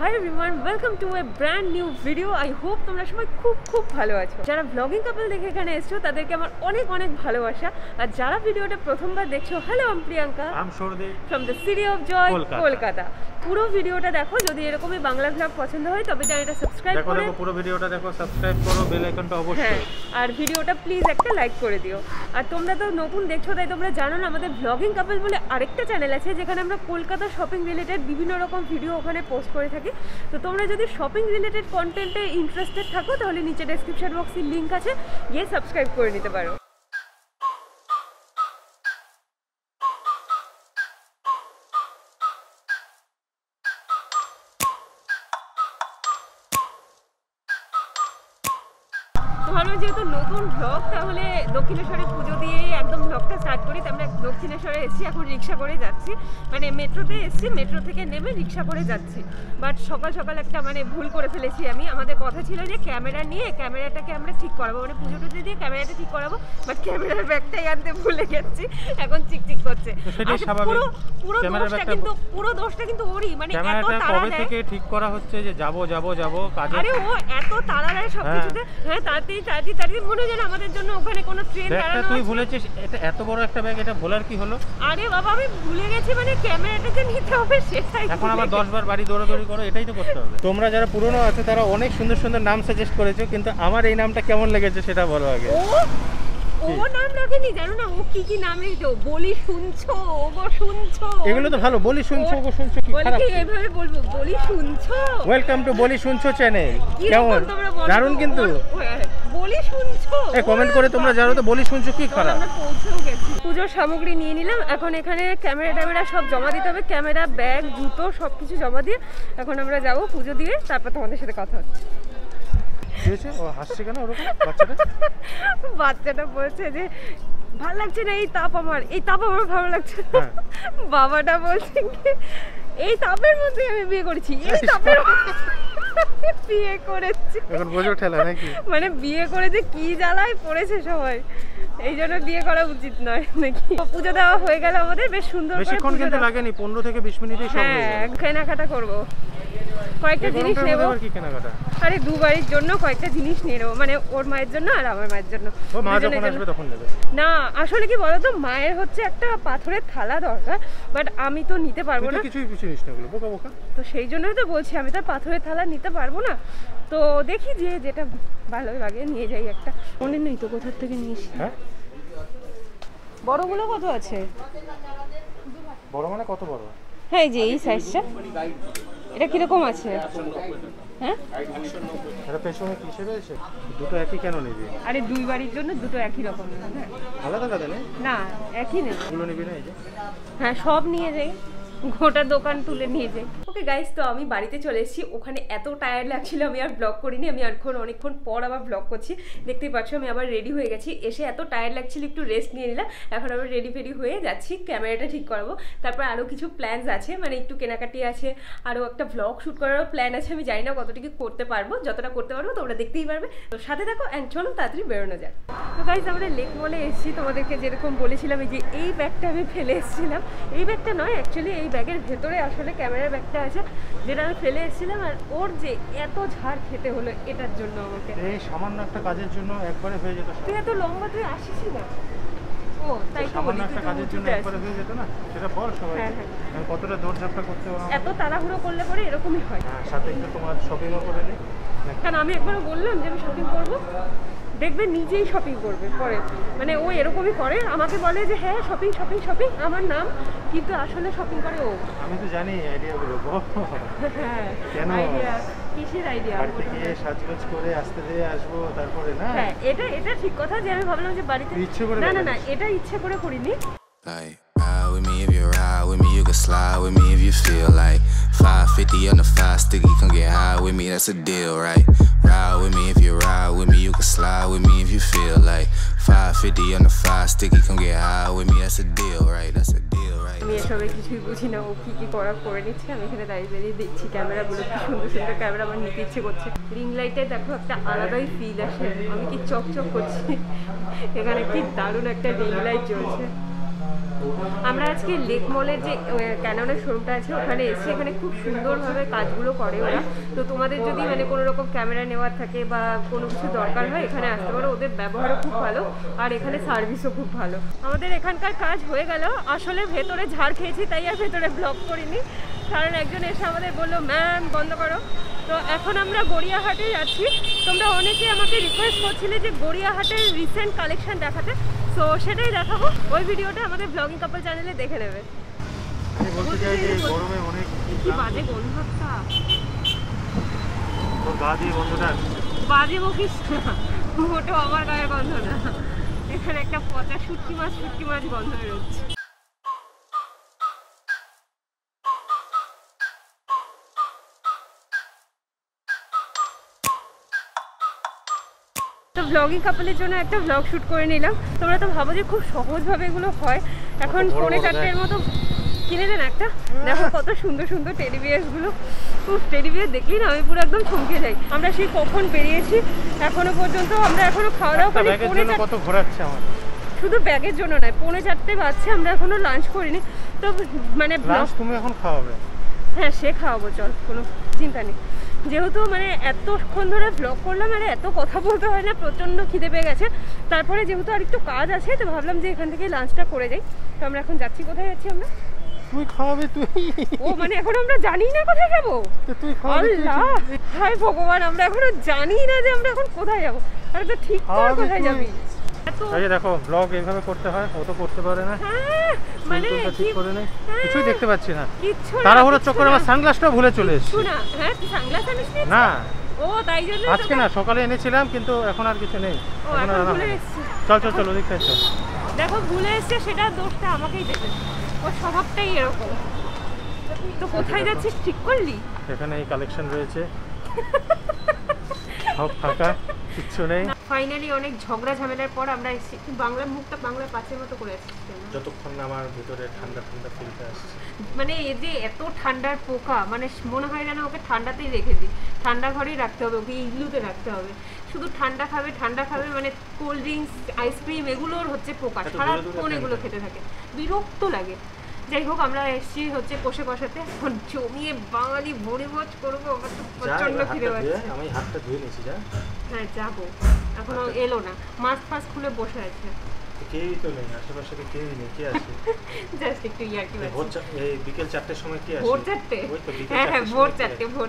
Hi everyone welcome to a brand new video I hope তোমরা সবাই খুব খুব ভালো আছো। যারা ব্লগিং কাপল দেখে এখানে এসছো তাদেরকে আমার অনেক অনেক ভালোবাসা। আর যারা ভিডিওটা প্রথমবার দেখছ hello I'm Priyanka I'm Sarde from the city of joy Kolkata. পুরো ভিডিওটা দেখো যদি এরকমই বাংলা ভ্লগ পছন্দ হয় তবে চ্যানেলটা সাবস্ক্রাইব করে দেখো পুরো ভিডিওটা দেখো সাবস্ক্রাইব করো বেল আইকনটা হ্যাঁ অবশ্যই। আর ভিডিওটা প্লিজ একটা লাইক করে দিও। আর তোমরা তো নতুন দেখছ তাই তোমরা জানো না আমাদের ব্লগিং কাপল বলে আরেকটা চ্যানেল আছে যেখানে আমরা কলকাতা শপিং রিলেটেড বিভিন্ন রকম ভিডিও ওখানে পোস্ট করে থাকি। তো তোমরা যদি শপিং রিলেটেড কন্টেন্টে ইন্টারেস্টেড থাকো, তাহলে নিচে ডেসক্রিপশন বক্সের লিঙ্ক আছে। গিয়ে সাবস্ক্রাইব করে নিতে পারো। ভাবলাম যেহেতু নতুন ব্লগ তাহলে দক্ষিণেশ্বরে পুজো দিয়ে একদম ব্লগটা স্টার্ট করি। তো আমরা দক্ষিণেশ্বরে এসেছি এখন রিক্সা করে যাচ্ছি। মানে মেট্রোতে এসেছি মেট্রো থেকে নেমে রিক্সা করে যাচ্ছি। বাট সকাল সকাল একটা মানে ভুল করে ফেলেছি আমি। আমাদের কথা ছিল যে ক্যামেরা নিয়ে ক্যামেরাটাকে আমরা ঠিক করাবো। মানে পুজো টুজো দিয়ে ক্যামেরাটা ঠিক করাবো বাট ক্যামেরার ব্যাগটাই আনতে ভুলে গেছি। এখন চিকচিক করছে। পুরো পুরো দোষটা কিন্তু পুরো দোষটা কিন্তু ওরই। মানে এত তাড়া দেয় থেকে ঠিক করা হচ্ছে যে যাব যাব যাব কাজে আরে ও এত তাড়া দেয় সব হ্যাঁ। হ্যাঁ তাড়াতাড়ি তাড়াতাড়ি তাড়াতাড়ি মনে হয় যেন আমাদের জন্য ওখানে কোনো ট্রেন দাঁড়ানো তুই ভুলেছিস এটা এত বড় একটা ব্যাগ এটা ভোলার কি হলো? আরে বাবা আমি ভুলে গেছি মানে ক্যামেরাটা যে নিতে হবে সেটাই এখন আবার গেছি। দশ বার বাড়ি দৌড়াদৌড়ি করো এটাই তো করতে হবে। তোমরা যারা পুরনো আছে তারা অনেক সুন্দর সুন্দর নাম সাজেস্ট করেছ কিন্তু আমার এই নামটা কেমন লেগেছে সেটা বলো আগে। ও ও নাম রাখেনি জানো না? ও কি কি নাম বলি শুনছো ও গো শুনছো। এগুলো তো ভালো বলি শুনছো গো শুনছো কি খারাপ কি এইভাবে বলব? বলি শুনছো? ওয়েলকাম টু বলি শুনছো চ্যানেল কীরকম কেমন? দারুণ কিন্তু। ও- বলি শুনছো? এই কমেন্ট করে তোমরা জানো তো বলি শুনছো কি তো খারাপ? আমরা পৌঁছেও গেছি। পুজোর সামগ্রী নিয়ে নিলাম। এখন এখানে ক্যামেরা ট্যামেরা সব জমা দিতে হবে। ক্যামেরা ব্যাগ জুতো সব কিছু জমা দিয়ে এখন আমরা যাব পুজো দিয়ে। তারপর তোমাদের সাথে কথা হচ্ছে। হয়েছে ও হাসছে কেন ওরকম? বাচ্চাটা? বাচ্চাটা বলছে যে ভালো লাগছে না এই তাপ আমার এই তাপ আমার ভালো লাগছে হ্যাঁ। বাবাটা বলছে এই তাপের মধ্যে আমি বিয়ে করেছি এই তাপের বিয়ে করেছি। এখন বোঝো ঠেলা নাকি? মানে বিয়ে করে যে কি জ্বালায় পড়েছে সবাই এই জন্য বিয়ে করা উচিত নয় নাকি? পুজো দেওয়া হয়ে গেল আমাদের বেশ সুন্দর বেশিক্ষণ কিন্তু লাগেনি পনেরো থেকে বিশ মিনিটেই সব হ্যাঁ কেনাকাটা করব। কয়েকটা জিনিস নেব। আরে দু বাড়ির জন্য কয়েকটা জিনিস নিয়ে নেব। মানে ওর মায়ের জন্য আর আমার মায়ের জন্য। ও মা যখন আসবে তখন নেবে। না আসলে কি বলতো মায়ের হচ্ছে একটা পাথরের থালা দরকার বাট আমি তো নিতে পারব না। কিছুই কিছু নিস না বোকা বোকা। তো সেই জন্যই তো বলছি আমি তো আর পাথরের থালা নিতে পারব না। তো দেখি যে যেটা ভালো লাগে নিয়ে যাই একটা। মনে নেই তো কোথার থেকে নিস? হ্যাঁ? বড়গুলো কত আছে? বড় মানে কত বড়? হ্যাঁ এই যে এই সাইজটা এটা কীরকম আছে? হ্যাঁ? এটা পেছনে কিসে রয়েছে? দুটো একই কেন নিবি? আরে দুই বাড়ির জন্য দুটো একই রকম হ্যাঁ আলাদা আলাদা নেই? না একই নেই। এগুলো নিবি না এই যে? হ্যাঁ সব নিয়ে যাই। গোটা দোকান তুলে নিয়ে যাই। ওকে গাইস তো আমি বাড়িতে চলে এসেছি। ওখানে এত টায়ার্ড লাগছিল, আমি আর ব্লগ করিনি, আমি এখন অনেকক্ষণ পর আবার ব্লগ করছি। দেখতেই পাচ্ছ, আমি আবার রেডি হয়ে গেছি। এসে এত টায়ার্ড লাগছিল, একটু রেস্ট নিয়ে নিলাম। এখন আবার রেডি ফেডি হয়ে যাচ্ছি ক্যামেরাটা ঠিক করাবো। তারপর আরও কিছু প্ল্যানস আছে মানে একটু কেনাকাটি আছে আরও একটা ব্লগ শ্যুট করারও প্ল্যান আছে। আমি জানি না কতটুকু করতে পারব, যতটা করতে পারব তোমরা দেখতেই পারবে। তো সাথে দেখো অ্যান্ড চলো তাড়াতাড়ি বেরোনো যাক। তো গাইস আমরা লেক মলে এসেছি। তোমাদেরকে যেরকম বলেছিলাম, এই যে এই ব্যাগটা আমি ফেলে এসেছিলাম। এই ব্যাগটা নয় অ্যাকচুয়ালি এই ব্যাগের ভেতরে আসলে ক্যামেরার ব্যাগটা আছে যেটা আমি ফেলে এসেছিলাম আর ওর যে এত ঝাড় খেতে হলো এটার জন্য আমাকে। এই সামান্য একটা কাজের জন্য একবারে হয়ে যেত তুই এত লম্বা তুই আসিস না। ও তাই সামান্য একটা কাজের জন্য একবারে হয়ে যেত না? সেটা বল সবাই। হ্যাঁ, হ্যাঁ। কতটা দৌড়ঝাপটা করতে এত তাড়াহুড়ো করলে পরে এরকমই হয়। হ্যাঁ সাথে একটু তোমার শপিংও করে নাকি? কারণ আমি একবার বললাম যে আমি শপিং করব? দেখবে নিজেই শপিং করবে পরে মানে ও এরকমই করে আমাকে বলে যে হ্যাঁ শপিং শপিং শপিং আমার নাম। কিন্তু আসলে শপিং করে ও। আমি তো জানি আইডিয়াগুলো হ্যাঁ কেন? আইডিয়া কিসের আইডিয়া সাজগোজ করে আসতে দিয়ে আসব তারপরে না? হ্যাঁ এটা এটা ঠিক কথা যে আমি ভাবলাম যে বাড়িতে তুই ইচ্ছে করে না না না এটা ইচ্ছে করে করিনি। Ride with me if you ride with me, you can slide with me if you feel like 550 on the five sticky, come get high with me, that's a deal, right? Ride with me if you ride with me, you can slide with me if you feel like 550 on the five sticky, come get high with me, that's a deal, right? That's a deal, right? আমি এসবে কিছুই বুঝি না ও কি কি করা করে নিচ্ছে আমি এখানে দাঁড়িয়ে দাঁড়িয়ে দেখছি ক্যামেরাগুলো কি সুন্দর সুন্দর ক্যামেরা আমার নিতে ইচ্ছে করছে রিং লাইটে দেখো একটা আলাদাই ফিল আসে আমি কি চকচক করছি এখানে কি দারুণ একটা রিং লাইট চলছে আমরা আজকে লেক মলের যে ক্যাননের শোরুমটা আছে, ওখানে এসে এখানে খুব সুন্দরভাবে কাজগুলো করে ওরা। তো তোমাদের যদি মানে কোনো রকম ক্যামেরা নেওয়ার থাকে বা কোনো কিছু দরকার হয়, এখানে আসতে পারো। ওদের ব্যবহারও খুব ভালো আর এখানে সার্ভিসও খুব ভালো। আমাদের এখানকার কাজ হয়ে গেল। আসলে ভেতরে ঝাড় খেয়েছি, তাই আর ভেতরে ব্লগ করিনি। কারণ একজন এসে আমাদের বলল ম্যাম বন্ধ করো। তো এখন আমরা গড়িয়াহাটে যাচ্ছি তোমরা অনেকে আমাকে রিকোয়েস্ট করছিলে যে গড়িয়াহাটের রিসেন্ট কালেকশন দেখাতে। তো সেটাই দেখাবো। ওই ভিডিওটা আমাদের ব্লগিং কাপল চ্যানেলে দেখে নেবে। বাজে বকিস না। মোটো আমার গায়ের গন্ধ না। এখানে একটা পচা শুটকি মাছ শুটকি মাছ গন্ধ বেরোচ্ছে। ব্লগিং কাপলের জন্য একটা ব্লগ শ্যুট করে নিলাম। তোমরা তো ভাবো যে খুব সহজভাবে এগুলো হয়। এখন পৌনে চারটের মতো কিনে দেন একটা। দেখো কত সুন্দর সুন্দর টেডি গুলো। খুব টেডি বিয়ার দেখলেই না আমি পুরো একদম থমকে যাই। আমরা সেই কখন বেরিয়েছি এখনও পর্যন্ত আমরা এখনও খাওয়া দাওয়া করি কত ঘোরাচ্ছে আমার? শুধু ব্যাগের জন্য নয় পৌনে চারটে বাজছে আমরা এখনও লাঞ্চ করিনি। তো মানে লাঞ্চ তুমি এখন খাওয়াবে। হ্যাঁ সে খাওয়াবো চল কোনো চিন্তা নেই। যেহেতু মানে এতক্ষণ ধরে ব্লগ করলাম আর এত কথা বলতে হয় না প্রচণ্ড খিদে পেয়ে গেছে। তারপরে যেহেতু আর একটু কাজ আছে তো ভাবলাম যে এখান থেকে লাঞ্চটা করে যাই। তো আমরা এখন যাচ্ছি কোথায় যাচ্ছি আমরা? তুই খাওয়াবে তুই। ও মানে এখন আমরা জানি না কোথায় যাব? তুই। আল্লাহ! হায় ভগবান আমরা এখনও জানি না যে আমরা এখন কোথায় যাব। আরে তো ঠিক কর কোথায় যাবি। এই যে দেখো ব্লগ এইভাবে করতে হয় ও তো করতে পারে না। হ্যাঁ মানে ঠিক করে নেই। হ্যাঁ। কিছুই দেখতে পাচ্ছি না। তাড়াহুড়োর চক্করে আমার সানগ্লাসটাও ভুলে চলে এসেছি। হ্যাঁ সানগ্লাস আনিস নি? ও তাই জন্য আজকে না সকালে এনেছিলাম কিন্তু এখন আর কিছু নেই। ও এখন আর। চল চল চল ওদিকটা চল। দেখো ভুলে এসছে সেটা দোষটা আমাকেই দেবে। ওর স্বভাবটাই এরকম। তো কোথায় যাচ্ছিস? ঠিক করলি? এখানে এই কালেকশন রয়েছে। সব ফাঁকা কিচ্ছু নেই। ফাইনালি অনেক ঝগড়া ঝামেলার পর আমরা এসেছি। বাংলা মুখটা বাংলা পাঁচের মতো করে কেন? যতক্ষণ না আমার ভিতরে ঠান্ডা ঠান্ডা ফিলটা আসছে। মানে এই যে এত ঠান্ডার পোকা মানে মনে হয় যেন ওকে ঠান্ডাতেই রেখে দিই। ঠান্ডা ঘরেই রাখতে হবে ওকে ইগলুতে রাখতে হবে। শুধু ঠান্ডা খাবে ঠান্ডা খাবে মানে কোল্ড ড্রিঙ্কস আইসক্রিম এগুলোর হচ্ছে পোকা। সারাক্ষণ এগুলো খেতে থাকে। বিরক্ত লাগে। যাই হোক আমরা এসেছি হচ্ছে কষে কষাতে। জমিয়ে বাঙালি ভরে ভোজ করব আমার তো প্রচণ্ড খিদে পাচ্ছে। আমি হাতটা ধুয়ে নিয়েছি যা। হ্যাঁ যাব। এখনও এলো না। মাস্ক ফাস্ক খুলে বসে আছে। কেউই তো নেই আশেপাশে তো কেউই নেই কে আছে? জাস্ট একটু ইয়ার্কি ভোর এই বিকেল চারটের সময় কে আসে ভোর চারটে? ওই তো বিকেল হ্যাঁ হ্যাঁ ভোর ভোর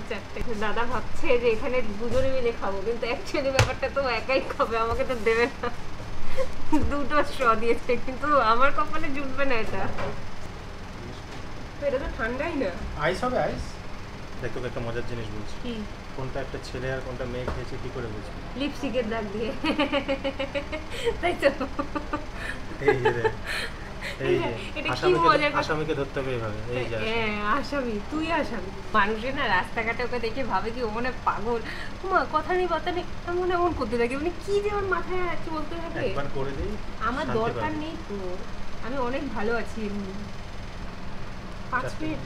দাদা ভাবছে যে এখানে দুজনে মিলে খাব কিন্তু অ্যাকচুয়ালি ব্যাপারটা তো একাই খাবে আমাকে তো দেবে না। দুটো স্ট্র দিয়েছে কিন্তু আমার কপালে জুটবে না এটা। তো এটা তো ঠান্ডাই না। আইস হবে আইস দেখ তোকে একটা মজার জিনিস বলছি। কোনটা একটা ছেলে আর কোনটা মেয়ে খেয়েছে কি করে বুঝবি লিপস্টিকের দাগ দিয়ে। তাই তো। এই রে, এই যে আসামিকে মজার কথা? আসামিকে ধরতে হবে এইভাবে এই যে হ্যাঁ আসামি তুই আসামি। মানুষের না রাস্তাঘাটে ওকে দেখে ভাবে কি ও মনে পাগল। কথা নেই বার্তা নেই। এমন এমন করতে থাকে। মানে কি যে ওর মাথায় আছে বলতে থাকে একবার করে দিই আমার দরকার নেই তো। আমি অনেক ভালো আছি এমনি। পাঁচ মিনিট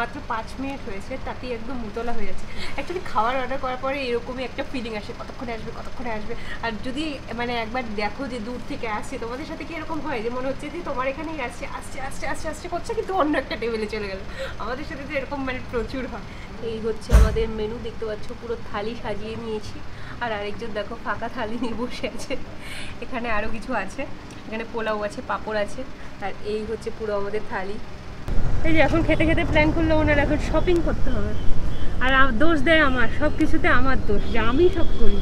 মাত্র পাঁচ মিনিট হয়েছে তাতেই একদম মুতলা হয়ে যাচ্ছে। অ্যাকচুয়ালি খাবার অর্ডার করার পরে এরকমই একটা ফিলিং আসে কতক্ষণে আসবে কতক্ষণে আসবে? আর যদি মানে একবার দেখো যে দূর থেকে আসছে তোমাদের সাথে কি এরকম হয় যে মনে হচ্ছে যে তোমার এখানেই আসছে আসছে আসছে আসছে আসছে করছে কিন্তু অন্য একটা টেবিলে চলে গেল? আমাদের সাথে তো এরকম মানে প্রচুর হয়। এই হচ্ছে আমাদের মেনু দেখতে পাচ্ছ পুরো থালি সাজিয়ে নিয়েছি। আর আরেকজন দেখো ফাঁকা থালি নিয়ে বসে আছে। এখানে আরও কিছু আছে। এখানে পোলাও আছে পাঁপড় আছে। আর এই হচ্ছে পুরো আমাদের থালি। এই যে এখন খেতে খেতে প্ল্যান করল ওনার এখন শপিং করতে হবে। আর দোষ দেয় আমার সব কিছুতে আমার দোষ যে আমি সব করি।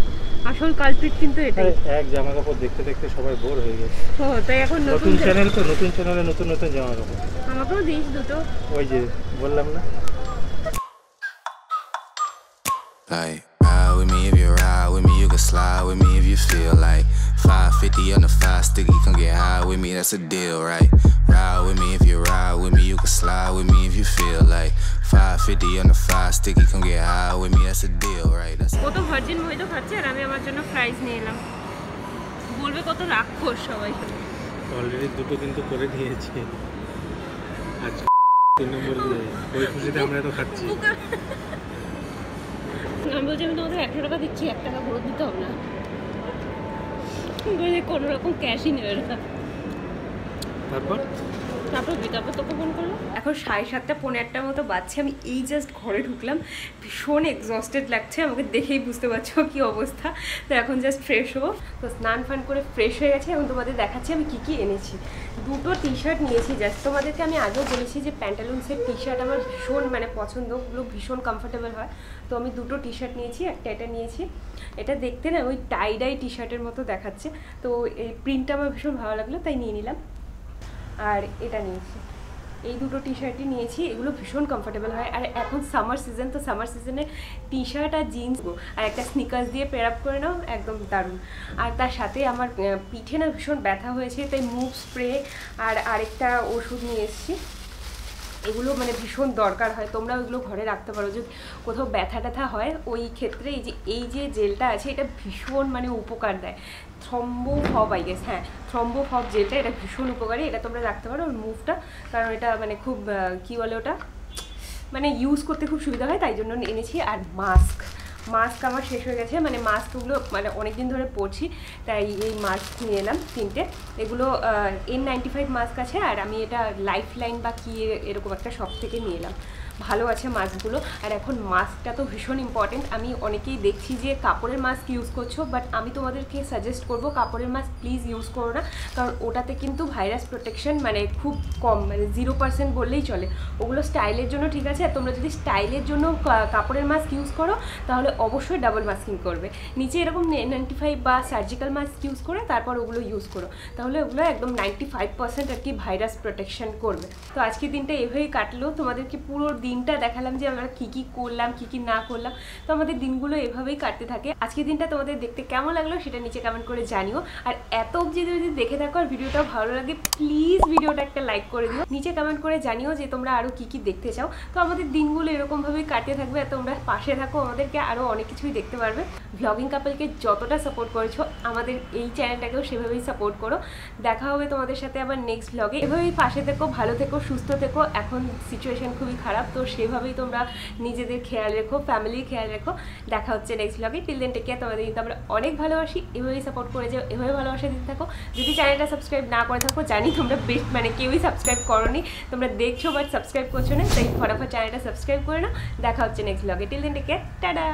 আসল কালপিট কিন্তু এটাই। এক জামা কাপড় দেখতে দেখতে সবাই বোর হয়ে গেছে। ও তাই এখন নতুন নতুন চ্যানেল তো নতুন চ্যানেলে নতুন নতুন জামা কাপড়। আমাকেও দিস দুটো। ওই যে বললাম না? Like, ride with me if you ride with me, you can slide with me if you feel like 550 on the five sticky, come get high with me, that's a deal, right? Ride with me if you ride with me, you can slide with me if you feel like 550 on the five sticky, come get high with me, that's a deal, right? That's ও তো virgin মহিতো খাচ্ছে আর আমি আমার জন্য ফ্রাইজ নিয়ে এলাম বলবে কত রাক্ষস সবাই অলরেডি দুটো কিন্তু করে দিয়েছি আজ তিন নম্বর ওই খুশিতে আমরা তো খাচ্ছি আমি বলছি আমি তোমাদের একশো টাকা দিচ্ছি এক টাকা ফেরত দিতে হবে না কোনো রকম ক্যাশই নেবে না। তারপর? তারপর তারপর তোকে ফোন করল। এখন সাড়ে সাতটা পনেরো আটটার মতো বাজছে, আমি এই জাস্ট ঘরে ঢুকলাম, ভীষণ এক্সস্টেড লাগছে, আমাকে দেখেই বুঝতে পারছ কি অবস্থা। তো এখন জাস্ট ফ্রেশ হব। তো স্নান ফান করে ফ্রেশ হয়ে গেছে, এখন তোমাদের দেখাচ্ছি আমি কী কী এনেছি। দুটো টি শার্ট নিয়েছি জাস্ট তোমাদেরকে আমি আগেও বলেছি যে প্যান্টালুন্সের টি শার্ট আমার ভীষণ মানে পছন্দ ওগুলো ভীষণ কমফোর্টেবল হয়। তো আমি দুটো টি শার্ট নিয়েছি, একটা এটা নিয়েছি। এটা দেখতে না ওই টাই ডাই টি শার্টের মতো দেখাচ্ছে। তো এই প্রিন্টটা আমার ভীষণ ভালো লাগল, তাই নিয়ে নিলাম। আর এটা নিয়েছি। এই দুটো টি শার্টই নিয়েছি, এগুলো ভীষণ কমফোর্টেবল হয়। আর এখন সামার সিজন তো সামার সিজনে টি শার্ট আর জিন্স আর একটা স্নিকার্স দিয়ে পেয়ার আপ করে নাও, একদম দারুণ। আর তার সাথে আমার পিঠে না ভীষণ ব্যথা হয়েছে, তাই মুভ স্প্রে আর আরেকটা ওষুধ নিয়ে এসেছি। এগুলো মানে ভীষণ দরকার হয় তোমরা ওইগুলো ঘরে রাখতে পারো। যদি কোথাও ব্যথা ট্যাথা হয়, ওই ক্ষেত্রে এই যে এই যে জেলটা আছে, এটা ভীষণ মানে উপকার দেয়। থ্রম্বো ফব আই গেস হ্যাঁ থ্রম্বো ফব জেলটা এটা ভীষণ উপকারী, এটা তোমরা রাখতে পারো ওর মুভটা কারণ এটা মানে খুব কী বলে ওটা? মানে ইউজ করতে খুব সুবিধা হয়, তাই জন্য এনেছি, আর মাস্ক মাস্ক আমার শেষ হয়ে গেছে মানে মাস্কগুলো মানে অনেক দিন ধরে পরছি, তাই এই মাস্ক নিয়ে এলাম তিনটে। এগুলো এন নাইনটি ফাইভ মাস্ক আছে, আর আমি এটা লাইফ লাইন বা কি এরকম একটা শপ থেকে নিয়ে এলাম। ভালো আছে মাস্কগুলো। আর এখন মাস্কটা তো ভীষণ ইম্পর্টেন্ট আমি অনেকেই দেখছি যে কাপড়ের মাস্ক ইউজ করছ বাট আমি তোমাদেরকে সাজেস্ট করব কাপড়ের মাস্ক প্লিজ ইউজ করো না। কারণ ওটাতে কিন্তু ভাইরাস প্রোটেকশন মানে খুব কম মানে জিরো পার্সেন্ট বললেই চলে। ওগুলো স্টাইলের জন্য ঠিক আছে, আর তোমরা যদি স্টাইলের জন্য কাপড়ের মাস্ক ইউজ করো, তাহলে অবশ্যই ডাবল মাস্কিং করবে। নিচে এরকম নাইনটি ফাইভ বা সার্জিক্যাল মাস্ক ইউজ করে, তারপর ওগুলো ইউজ করো। তাহলে ওগুলো একদম নাইনটি ফাইভ পার্সেন্ট আর কি ভাইরাস প্রোটেকশন করবে। তো আজকের দিনটা এভাবেই কাটলো। তোমাদেরকে পুরো দিনটা দেখালাম যে আমরা কী কী করলাম, কী কী না করলাম। তো আমাদের দিনগুলো এভাবেই কাটতে থাকে। আজকের দিনটা তোমাদের দেখতে কেমন লাগল সেটা নিচে কমেন্ট করে জানিও। আর এত অবধি যদি দেখে থাকো আর ভিডিওটা ভালো লাগে প্লিজ ভিডিওটা একটা লাইক করে দিও। নিচে কমেন্ট করে জানিও যে তোমরা আরও কী কী দেখতে চাও। তো আমাদের দিনগুলো এরকমভাবেই কাটতে থাকবে আর তোমরা পাশে থাকো, আমাদেরকে আরও অনেক কিছুই দেখতে পারবে। ভ্লগিং কাপলকে যতটা সাপোর্ট করেছ, আমাদের এই চ্যানেলটাকেও সেভাবেই সাপোর্ট করো। দেখা হবে তোমাদের সাথে আবার নেক্সট ভ্লগে এভাবেই পাশে থেকো, ভালো থেকো, সুস্থ থেকো। এখন সিচুয়েশন খুবই খারাপ, তো সেভাবেই তোমরা নিজেদের খেয়াল রেখো ফ্যামিলির খেয়াল রেখো। দেখা হচ্ছে নেক্সট ব্লগে টিল দেন টেক তোমাদের কিন্তু আমরা অনেক ভালোবাসি। এভাবেই সাপোর্ট করে যাও, এভাবে ভালোবাসা দিতে থাকো। যদি চ্যানেলটা সাবস্ক্রাইব না করে থাকো, জানি তোমরা বেস্ট মানে কেউই সাবস্ক্রাইব করোনি। তোমরা দেখছ বাট সাবস্ক্রাইব করছ না, তাই ফটাফট চ্যানেলটা সাবস্ক্রাইব করে নাও। দেখা হচ্ছে নেক্সট ব্লগে টিল দেন টেক টাটা